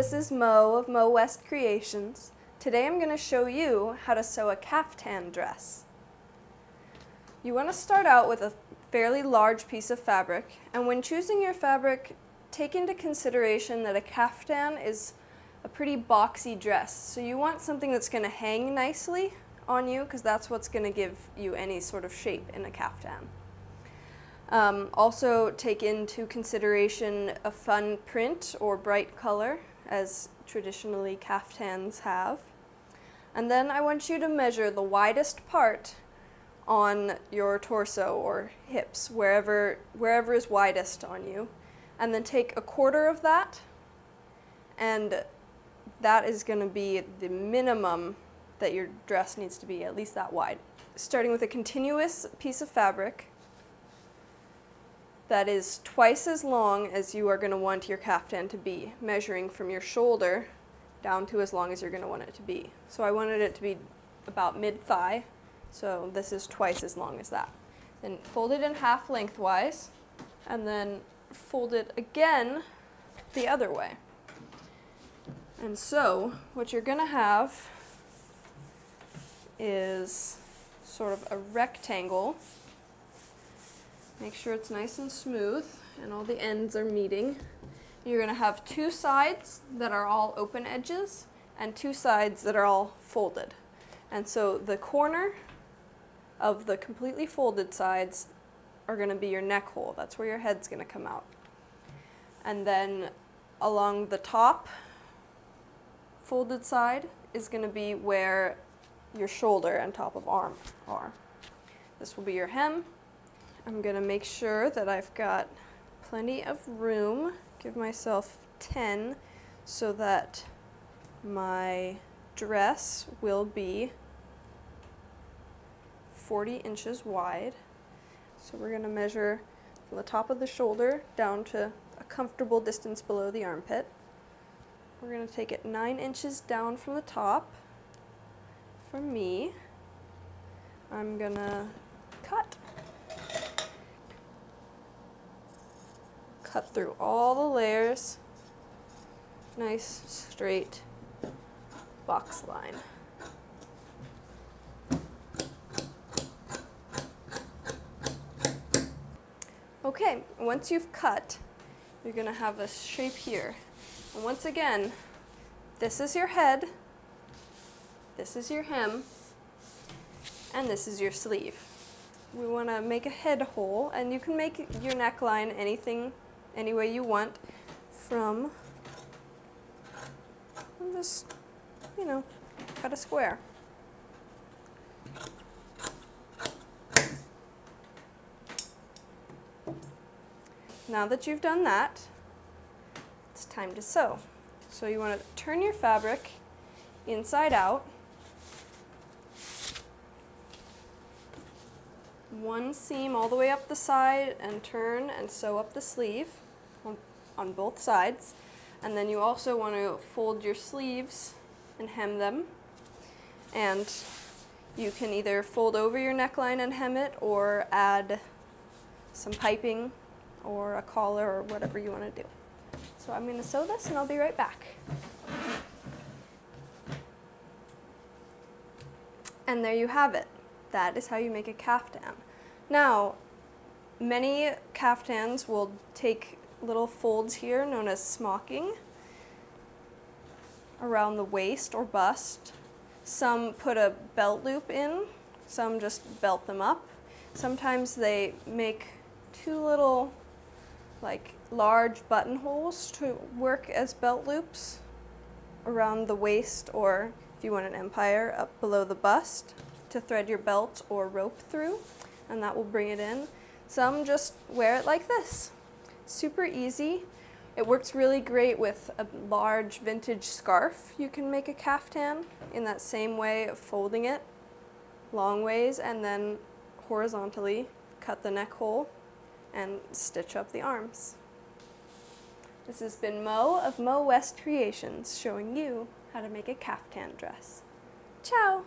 this is Mo of Mo West Creations. Today I'm going to show you how to sew a caftan dress. You want to start out with a fairly large piece of fabric, and when choosing your fabric, take into consideration that a caftan is a pretty boxy dress. So you want something that's going to hang nicely on you because that's what's going to give you any sort of shape in a caftan. Um, also take into consideration a fun print or bright color as traditionally caftans have. And then I want you to measure the widest part on your torso or hips, wherever, wherever is widest on you. And then take a quarter of that and that is going to be the minimum that your dress needs to be, at least that wide. Starting with a continuous piece of fabric, that is twice as long as you are going to want your caftan to be, measuring from your shoulder down to as long as you're going to want it to be. So I wanted it to be about mid-thigh, so this is twice as long as that. Then fold it in half lengthwise, and then fold it again the other way. And so what you're going to have is sort of a rectangle Make sure it's nice and smooth and all the ends are meeting. You're going to have two sides that are all open edges and two sides that are all folded. And so the corner of the completely folded sides are going to be your neck hole. That's where your head's going to come out. And then along the top folded side is going to be where your shoulder and top of arm are. This will be your hem I'm going to make sure that I've got plenty of room, give myself 10 so that my dress will be 40 inches wide. So we're going to measure from the top of the shoulder down to a comfortable distance below the armpit. We're going to take it 9 inches down from the top. For me, I'm going to cut cut through all the layers. Nice straight box line. Okay, once you've cut, you're to have a shape here. And once again, this is your head, this is your hem, and this is your sleeve. We want to make a head hole, and you can make your neckline anything any way you want from just, you know, cut a square. Now that you've done that, it's time to sew. So you want to turn your fabric inside out. One seam all the way up the side and turn and sew up the sleeve on both sides. And then you also want to fold your sleeves and hem them. And you can either fold over your neckline and hem it or add some piping or a collar or whatever you want to do. So I'm going to sew this and I'll be right back. And there you have it. That is how you make a caftan. Now, many caftans will take little folds here known as smocking around the waist or bust. Some put a belt loop in, some just belt them up. Sometimes they make two little like large buttonholes to work as belt loops around the waist or if you want an empire up below the bust to thread your belt or rope through and that will bring it in. Some just wear it like this super easy. It works really great with a large vintage scarf. You can make a caftan in that same way of folding it long ways and then horizontally cut the neck hole and stitch up the arms. This has been Mo of Mo West Creations showing you how to make a caftan dress. Tchau!